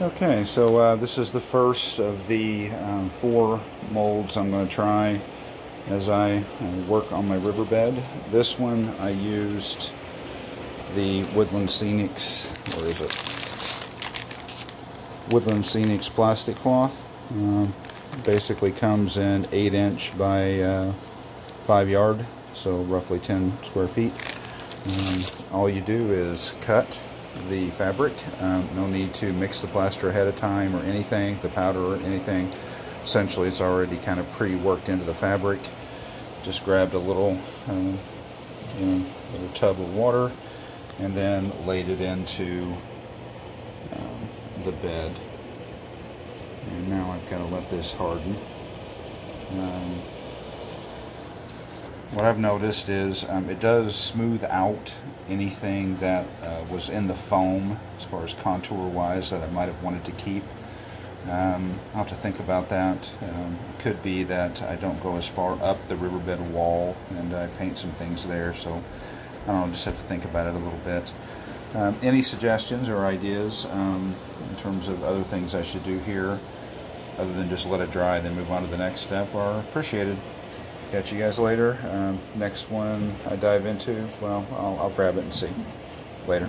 Okay, so uh, this is the first of the um, four molds I'm going to try as I uh, work on my riverbed. This one I used the Woodland Scenics, where is it? Woodland Scenics plaster cloth. Uh, basically comes in 8 inch by uh, 5 yard, so roughly 10 square feet. Um, all you do is cut the fabric. Um, no need to mix the plaster ahead of time or anything, the powder or anything. Essentially, it's already kind of pre-worked into the fabric. Just grabbed a little, um, you know, little tub of water and then laid it into um, the bed. And now I've got to let this harden. What I've noticed is um, it does smooth out anything that uh, was in the foam as far as contour wise that I might have wanted to keep. Um, I'll have to think about that. Um, it could be that I don't go as far up the riverbed wall and I paint some things there so I don't know, just have to think about it a little bit. Um, any suggestions or ideas um, in terms of other things I should do here other than just let it dry then move on to the next step are appreciated. Catch you guys later. Um, next one I dive into, well, I'll, I'll grab it and see. Later.